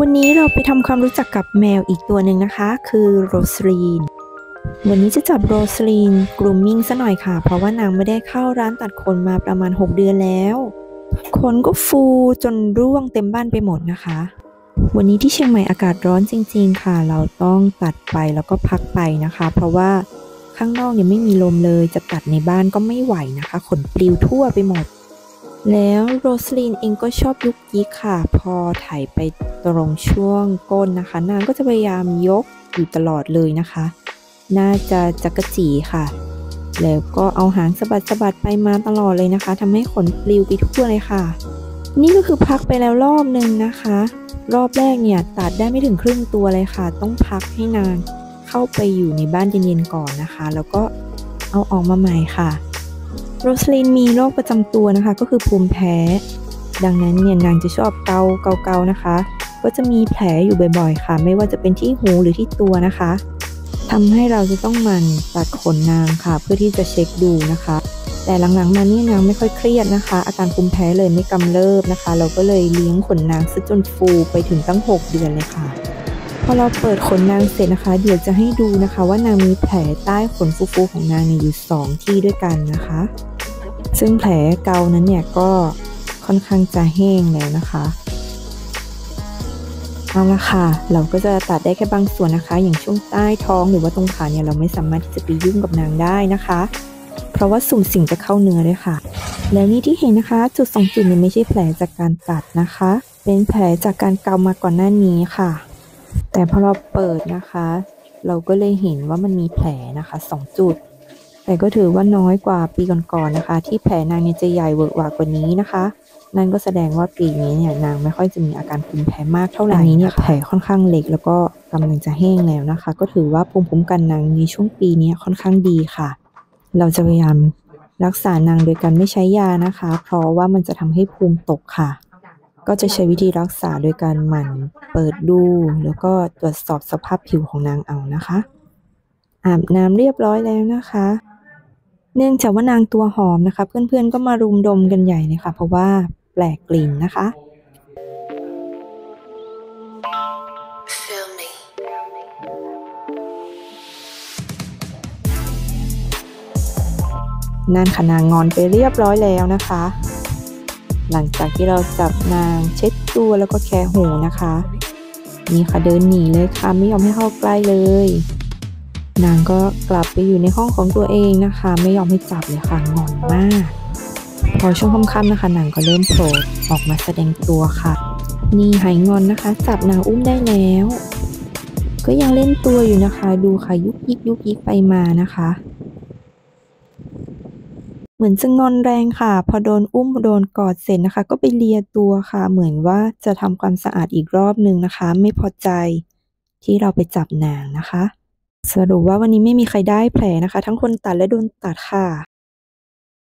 วันนี้เราไปทำความรู้จักกับแมวอีกตัวหนึ่งนะคะ คือโรสลีน วันนี้จะจับโรสลีน grooming ซะหน่อยค่ะ เพราะว่านางไม่ได้เข้าร้านตัดขนมาประมาณ 6 เดือนแล้วขนก็ฟูจนร่วงเต็มบ้านไปหมดนะคะ วันนี้ที่เชียงใหม่อากาศร้อนจริง ๆ ค่ะ เราต้องตัดไปแล้วก็พักไปนะคะ เพราะว่าข้างนอกเนี่ยไม่มีลมเลยจะตัดในบ้านก็ไม่ไหวนะคะ ขนปลิวทั่วไปหมด แล้วโรสลินเองก็ชอบยุกยิกค่ะ พอถ่ายไปตรงช่วงก้นนะคะ นางก็จะพยายามยกอยู่ตลอดเลยนะคะ น่าจะจักระจีค่ะ แล้วก็เอาหางสะบัดสะบัดไปมาตลอดเลยนะคะทำให้ขนปลิวไปทั่วเลยค่ะ นี่ก็คือพักไปแล้วรอบหนึ่งนะคะ รอบแรกเนี่ยตัดได้ไม่ถึงครึ่งตัวเลยค่ะ ต้องพักให้นางเข้าไปอยู่ในบ้านเย็นๆก่อนนะคะ แล้วก็เอาออกมาใหม่ค่ะ โรสลินมีโรคประจำตัวนะคะ ก็คือภูมิแพ้ ดังนั้นเนี่ยนางจะชอบเกาเกาเกานะคะ ก็จะมีแผลอยู่บ่อยๆ ค่ะ ไม่ว่าจะเป็นที่หูหรือที่ตัวนะคะทำให้เราจะต้องมันตัดขนนางค่ะ เพื่อที่จะเช็คดูนะคะ แต่หลังๆมานี่นางไม่ค่อยเครียดนะคะ อาการภูมิแพ้เลยไม่กำเริบนะคะ เราก็เลยเลี้ยงขนนางซะจนฟูไปถึงตั้ง 6 เดือนเลยค่ะพอเราเปิดขนนางเสร็จนะคะ เดี๋ยวจะให้ดูนะคะว่านางมีแผลใต้ขนฟูๆของนางอยู่ 2 ที่ด้วยกันนะคะ ซึ่งแผลเกานั้นเนี่ยก็ค่อนข้างจะแห้งแล้วนะคะเอาละค่ะ เราก็จะตัดได้แค่บางส่วนนะคะ อย่างช่วงใต้ท้องหรือว่าตรงขาเนี่ยเราไม่สามารถที่จะไปยุ่งกับนางได้นะคะ เพราะว่าสุ่มสิ่งจะเข้าเนื้อด้วยค่ะ แล้วนี่ที่เห็นนะคะ จุดสองจุดเนี่ยไม่ใช่แผลจากการตัดนะคะ เป็นแผลจากการเกามาก่อนหน้านี้ค่ะ แต่พอเราเปิดนะคะ เราก็เลยเห็นว่ามันมีแผลนะคะสองจุด แต่ก็ถือว่าน้อยกว่าปีก่อนๆนะคะ ที่แผลนางเนี่ยจะใหญ่เวอร์หวากว่านี้นะคะ นั่นก็แสดงว่าปีนี้เนี่ยนางไม่ค่อยจะมีอาการภูมิแพ้มากเท่าไหร่อันนี้เนี่ยแผลค่อนข้างเล็กแล้วก็กำลังจะแห้งแล้วนะคะ ก็ถือว่าภูมิคุ้มกันนางในช่วงปีนี้ค่อนข้างดีค่ะ เราจะพยายามรักษานางโดยการไม่ใช้ยานะคะ เพราะว่ามันจะทำให้ภูมิตกค่ะ ก็จะใช้วิธีรักษาโดยการหมั่นเปิดดู แล้วก็ตรวจสอบสภาพผิวของนางเอานะคะ อาบน้ำเรียบร้อยแล้วนะคะ เนื่องจากว่านางตัวหอมนะคะ เพื่อนๆก็มารุมดมกันใหญ่เลยค่ะ เพราะว่าแปลกกลิ่นนะคะ Feel me. นั่นค่ะนางงอนไปเรียบร้อยแล้วนะคะ หลังจากที่เราจับนางเช็ดตัวแล้วก็แคะหูนะคะ นี่ค่ะเดินหนีเลยค่ะไม่ยอมให้เข้าใกล้เลย นางก็กลับไปอยู่ในห้องของตัวเองนะคะ ไม่ยอมให้จับเลยค่ะงอนมาก พอช่วงค่ำๆนะคะนางก็เริ่มโผล่ออกมาแสดงตัวค่ะ นี่หายงอนนะคะ จับนางอุ้มได้แล้ว ก็ยังเล่นตัวอยู่นะคะ ดูค่ะยุกยิกยุกยิกไปมานะคะ เหมือนจะงอนแรงค่ะ พอโดนอุ้มโดนกอดเสร็จนะคะ ก็ไปเลียตัวค่ะ เหมือนว่าจะทำความสะอาดอีกรอบหนึ่งนะคะ ไม่พอใจที่เราไปจับนางนะคะ สรุปว่าวันนี้ไม่มีใครได้แผลนะคะ ทั้งคนตัดและโดนตัดค่ะ